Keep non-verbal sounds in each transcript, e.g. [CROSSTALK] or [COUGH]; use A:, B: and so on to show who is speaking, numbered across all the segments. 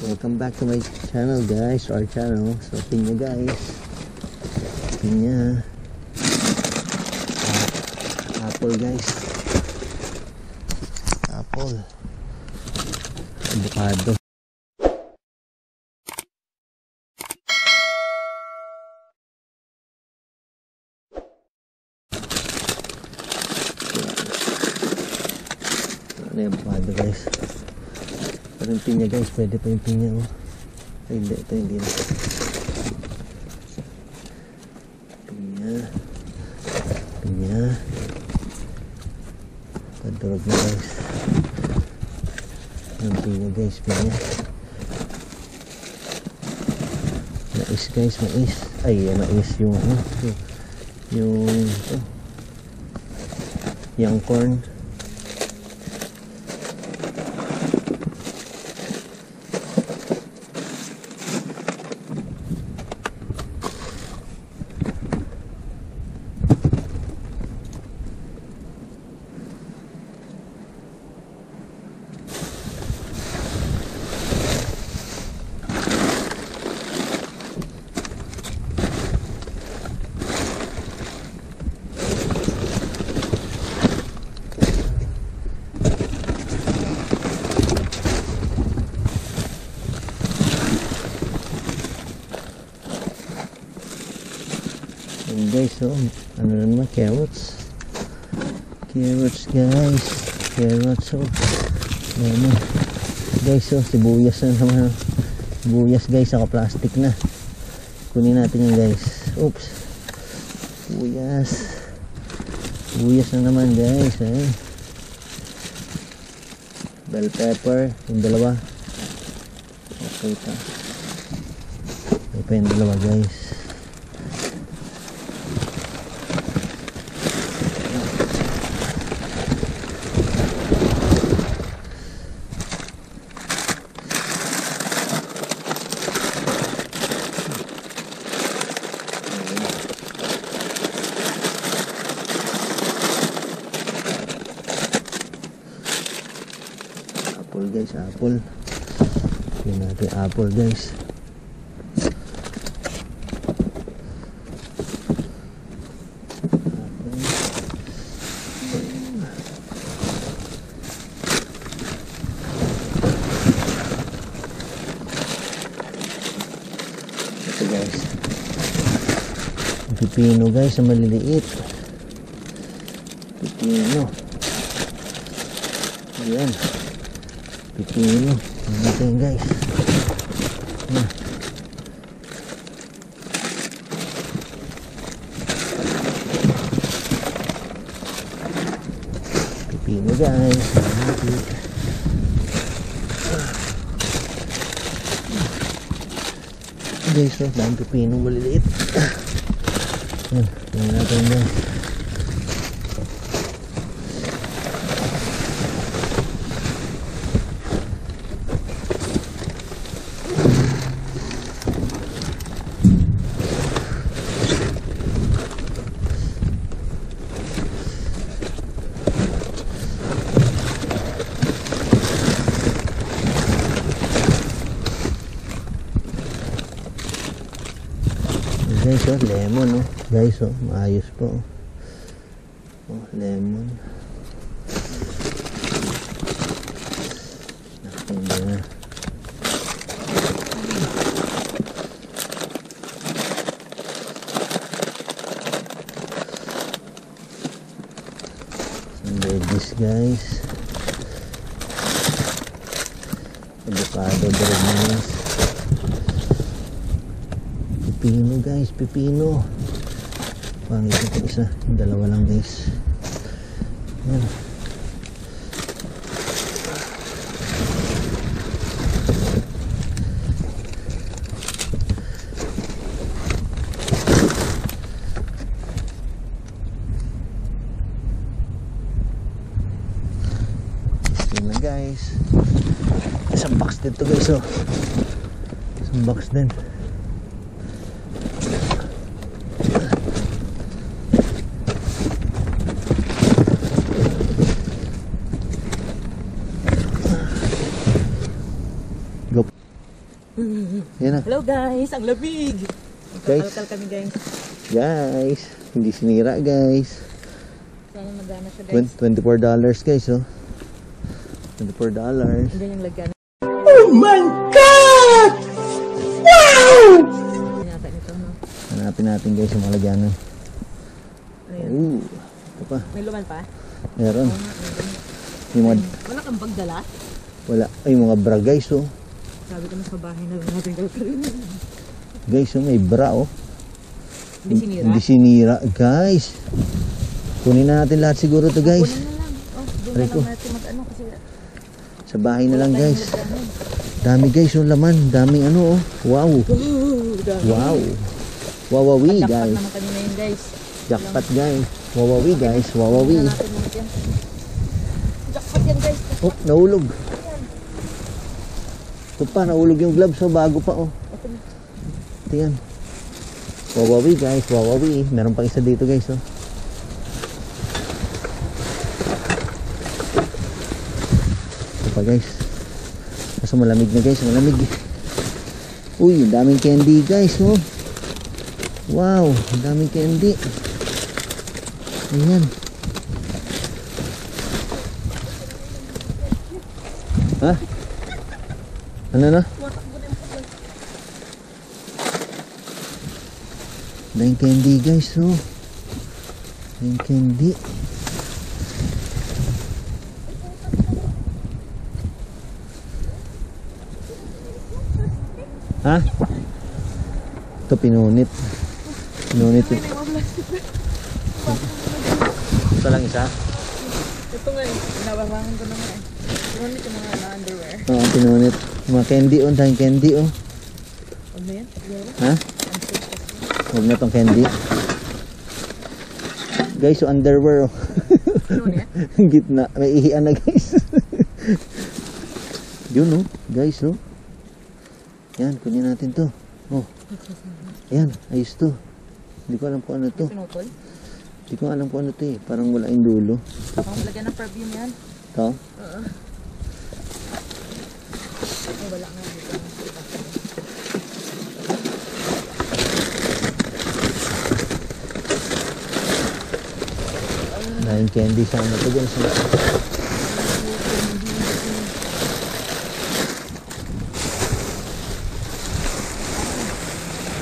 A: Welcome back to my channel guys, our channel. So pinya guys. Pinya. Ah, apple guys. Apple. Avocado. Ano yung avocado guys? Pero yung pinya guys, pwede pa yung pinya oh. Ay, hindi, ito hindi na. Pinya. Pinya. Padurog na guys. Yung pinya guys, pinya. Mais guys, mais. Ay, yan, mais yung ano. yung- Yung, ito. Young corn. Ayan oh. Ano na naman, carrots. Carrots guys. Carrots, oh. Ayan oh. Guys, oh, sibuyas na naman. oh. Sibuyas guys, saka plastic na. Kunin natin yan guys. Oops. Sibuyas. Sibuyas na naman guys, eh. Bell pepper, yung dalawa. Okay. May pa yung dalawa guys. Apple guys, apple. Natin apple guys. Ito guys. Pipino guys, ang maliliit. Pipino. Ayan. Pipino. Natin guys. Ayan. Pipino guys. Maliliit. Guys, oh, dahil pipino maliliit. [COUGHS] Ayan. Tingnan natin guys. Guys, oh, lemon, oh. Guys, oh, maayos po. Oh, lemon. Nakin na. Veggies, guys. Avocado, bread guys. Pipino guys, pipino. Pangit ito isa, dalawa lang guys. Yan. Na guys. Isang box din to guys oh. Isang box din. Go. Yan na.
B: Hello guys, ang lamig.
A: Guys.
B: Magkakalkal kami guys.
A: Guys. Hindi sinira guys.
B: Sana magana siya guys.
A: Twen- $24 guys oh. $24.
B: Hindi yung lagyan.
A: Oh my God! Wow! Hanapin natin guys yung mga lagyanan.
B: Yan?
A: Ooh. Ito pa.
B: May luman pa?
A: Meron.
B: May ganun.
A: Yung mga,
B: Wala kang bagdala?
A: wala. Ay, mga bra guys oh.
B: Sabi ko na sa bahay na lang natin kalkalin.
A: Guys oh, may bra oh.
B: Hindi sinira?
A: Hindi sinira. Guys. Kunin na natin lahat siguro to guys.
B: Kunin na lang. Oh, doon na lang natin mag-ano kasi
A: Sa bahay na lang guys. Dami guys yung laman. Daming ano oh. Wow. Wow. Wawawi
B: Jackpot
A: guys.
B: naman kami ngayon guys.
A: Jackpot guys. Wawawi guys. Wawawi.
B: Jackpot yan guys.
A: Oh, nahulog. Ito pa, nahulog yung gloves oh. Bago pa oh.
B: Ito
A: yan. Wawawi guys. Wawawi. Meron pang isa dito guys oh. Ito pa guys. Kaso malamig na guys. Malamig. Uy, daming candy guys oh. Wow, daming candy. Ayan. Ha? Ano na? Daming candy guys oh. Daming candy. Ha? Ito pinunit. Pinunit. Ito lang isa?
B: Ito nga eh. Nababangan ko na nga eh. Runit yung mga underwear.
A: Oo, pinunit. Mga candy oh, daming candy oh.
B: Ano yan? Siguro?
A: Ha? Huwag na tong candy. Guys, so underwear oh.
B: Ano yan? [LAUGHS]
A: Gitna. May ihian na guys. [LAUGHS] Yun oh. Guys oh. Yan, kunin natin to. Oh. Yan, ayos to. Hindi ko alam kung ano to. Hindi ko alam kung ano to eh. Parang wala yung dulo.
B: Baka lagyan ng perfume yan.
A: Ito.
B: Oo. Ay, wala nga dito.
A: Dahil candy sa ano guys.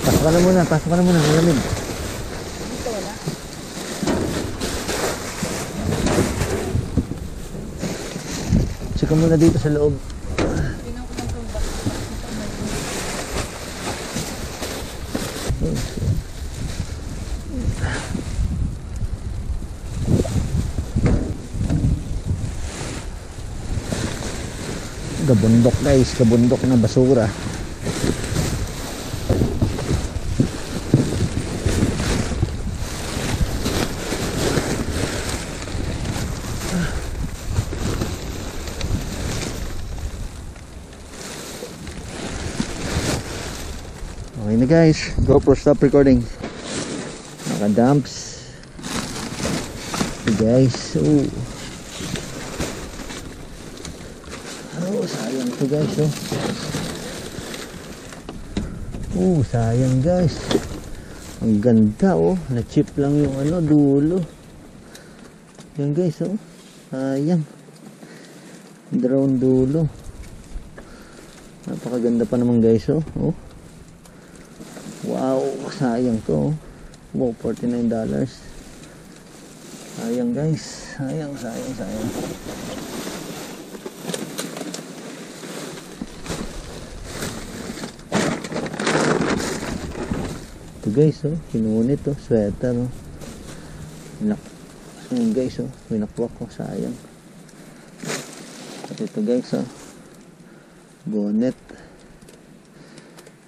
A: Pasok ka na muna, pasok ka na muna, malamig.
B: Dito wala.
A: Check muna dito sa loob.
B: Tingnan ko lang itong box. Ito may
A: Gabundok guys, gabundok na basura. Okay na guys, GoPro stop recording. Naka-dumps. Okay guys, oh. Oh, sayang to guys, oh. Oh, sayang guys. Ang ganda, oh. Na-chip lang yung ano, dulo. Yan guys, oh. Sayang. Drone dulo. Napakaganda pa naman guys, oh. oh. Wow, sayang to, oh. Wow, $49. Sayang guys. Sayang, sayang, sayang. Guys, oh, pinunit oh, sweater oh. Nak Ayun guys, oh, pinakwak ko, sayang. At ito guys, oh. Bonnet.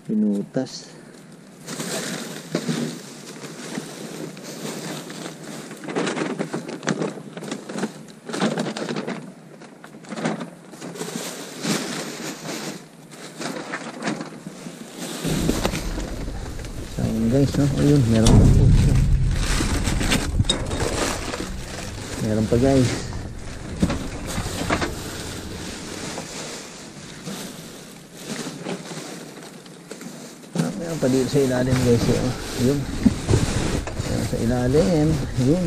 A: Pinutas. Sayang guys, no? Ayun, meron pa. Meron pa guys. Ayan pa dito sa ilalim guys. Oh. Yun. Ayan sa ilalim. Yun.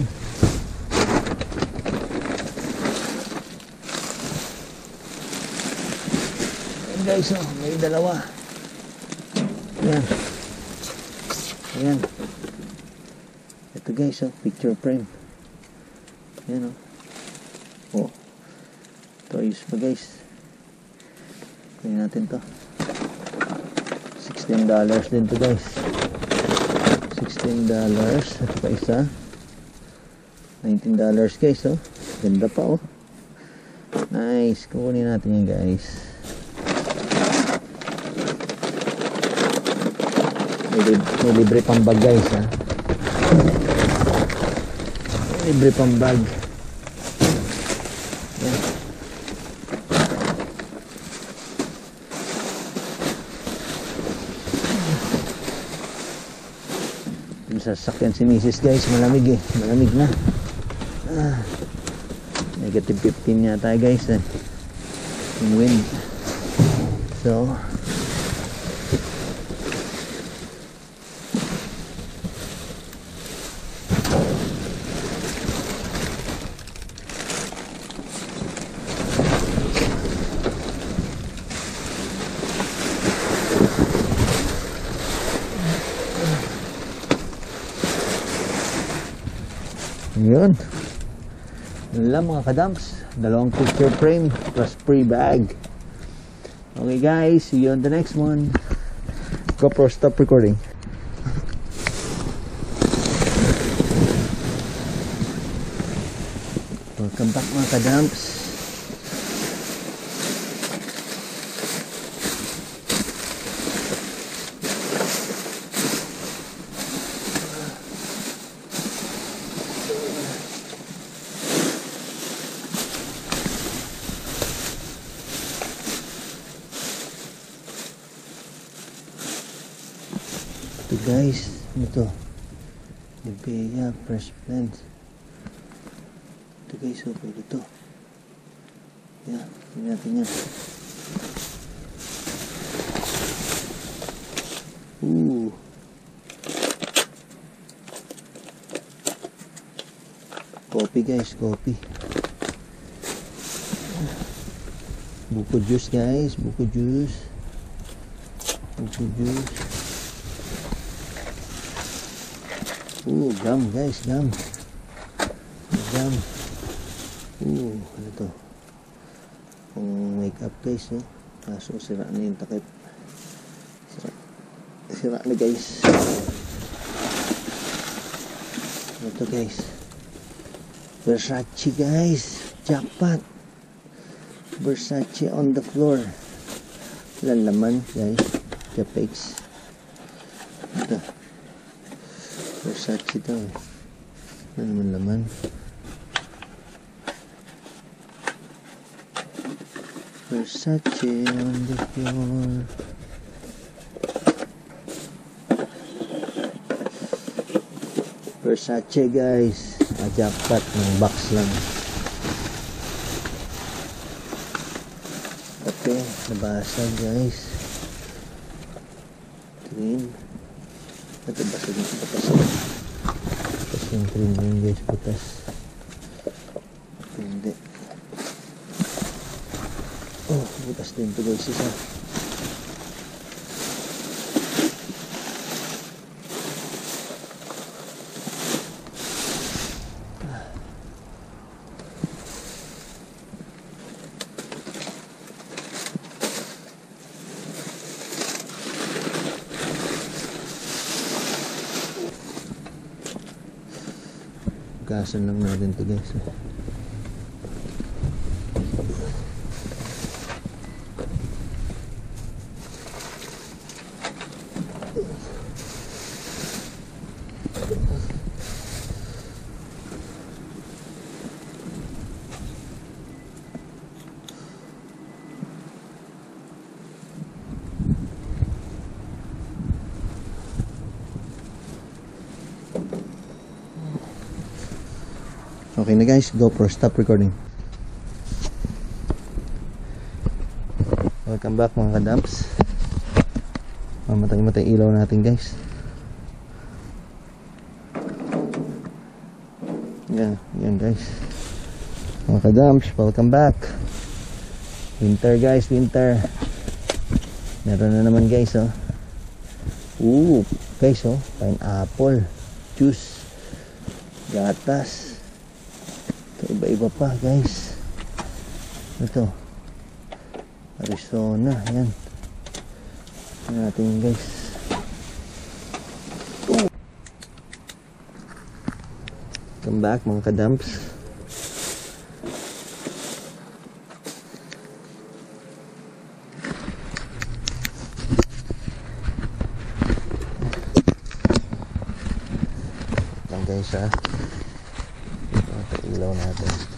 A: Ayan guys, oh, may dalawa. Ayan. Ayan. Ito guys, oh, picture frame. Ayan oh. Oh. Ito ayos pa guys. Tingnan natin to. $16 din to guys. $16. Ito pa isa. $19 guys oh. Ganda pa oh. Nice. Kukunin natin yan guys. May, lib- may libre pang bag guys ha. May libre pang bag. Yan. Yung sasakyan si Mrs. guys, malamig eh. Malamig na. Ah, negative 15 yata guys eh. Yung wind. So, Yun. Yun lang mga kadamps. Dalawang picture frame plus free bag. Okay guys, see you on the next one. GoPro, stop recording. Welcome back mga kadamps. Ito guys, ano to? Libya Fresh Blend. Ito guys, oh, pwede to. Yan, tingnan natin yan. Ooh. Coffee guys, coffee. Buko juice guys, buko juice. Buko juice. Ooh, gum guys, gum. Gum. Ooh, ano to? Pang makeup guys, no? Kaso sira na yung takip. Sira. Sira na guys. Ano to guys? Versace guys. Jackpot. Versace on the floor. Walang laman guys. Capex. Ito. Versace daw eh. Ano naman laman? Versace on the floor. Versace guys. Majapat ng box lang. Okay, nabasa guys. Green. Ito basag na butas. Yung cream na yun guys, butas. Hindi. Oh, butas din to guys isa. Gasan lang natin to guys. Na guys, GoPro, stop recording. Welcome back mga kadamps. Mamatay-matay ilaw natin guys. Yan, yan guys. Mga kadams, welcome back. Winter guys, winter. Meron na naman guys oh. Ooh, guys oh, pineapple, juice, gatas. Ito iba-iba pa guys. Ito. Arizona, yan. Yan natin guys. Ooh. Come back mga kadamps. lang guys ha ito ilaw natin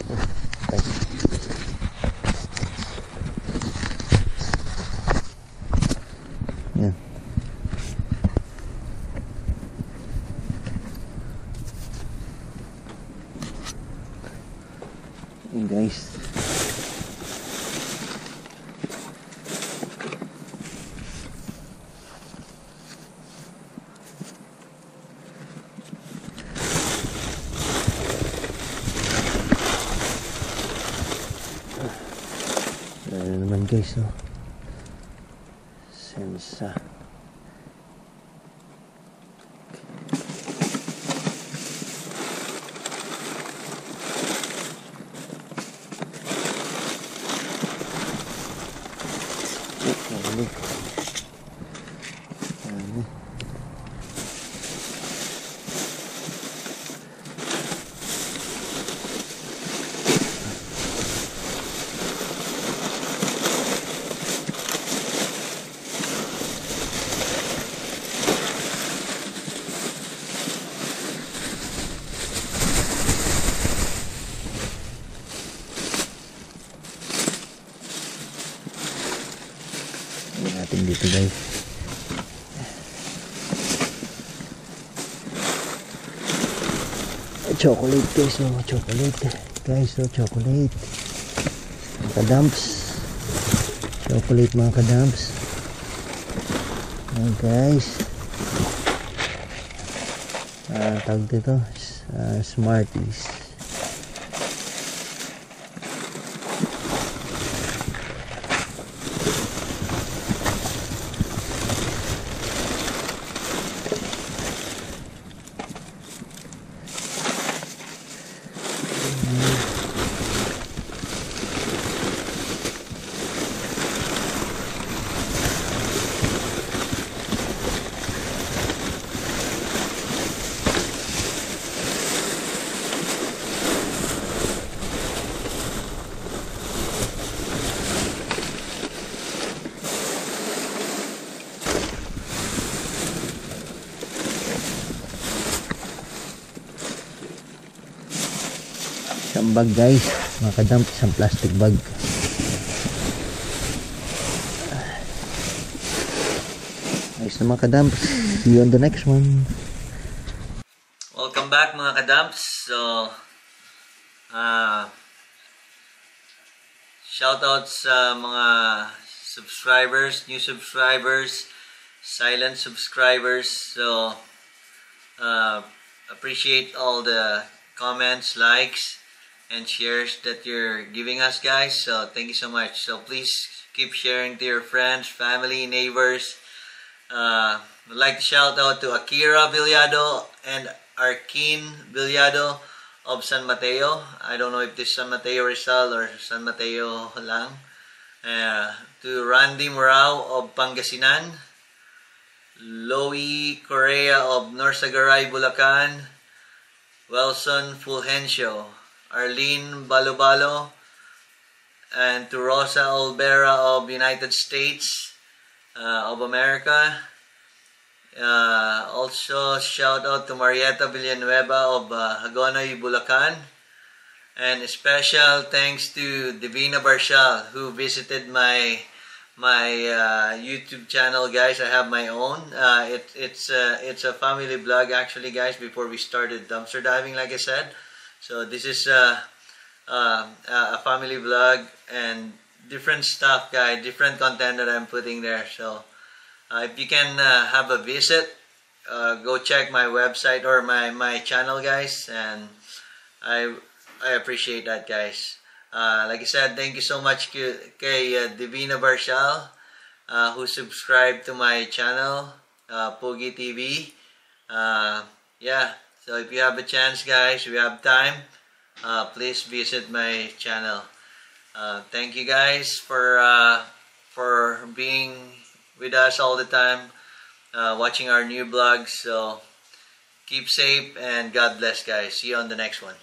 A: guys, no? Sensa. Nahuli. Nahuli. Hindi natin dito guys. Chocolate guys, oh, chocolate. Guys, oh, chocolate. Mga kadamps. Chocolate mga kadamps. Ayan guys. Ah, tawag dito, ah, Smarties. Isang bag guys, mga kadamp, isang plastic bag. Ayos na mga kadamp. See you on the next one. Welcome back mga kadamps. So, uh, shoutouts sa mga subscribers, new subscribers, silent subscribers. So, uh, appreciate all the comments, likes, and shares that you're giving us, guys. So thank you so much. So please keep sharing to your friends, family, neighbors. Uh, I'd like to shout out to Akira Villado and Arkin Villado of San Mateo. I don't know if this is San Mateo Rizal or San Mateo lang. Uh, to Randy Morao of Pangasinan. Loie Correa of Norsagaray, Bulacan. Wilson Fulgencio, Arlene Balobalo, and to Rosa Olvera of United States uh, of America. Uh, also, shout out to Marietta Villanueva of uh, Hagonoy, Bulacan. And special thanks to Divina Barshal who visited my my uh, YouTube channel, guys. I have my own. Uh, it, it's uh, it's a family blog, actually, guys. Before we started dumpster diving, like I said, so this is uh, uh, a family vlog and different stuff, guys. Different content that I'm putting there. So Uh, if you can uh, have a visit, go check my website or my, my channel, guys. And I I appreciate that, guys. Like I said, thank you so much kay, Divina Barshal who subscribed to my channel, Pogi TV. Yeah, so if you have a chance, guys, if you have time, uh, please visit my channel. Uh, thank you guys for uh, for being with us all the time, uh, watching our new vlogs. So keep safe and God bless, guys. See you on the next one.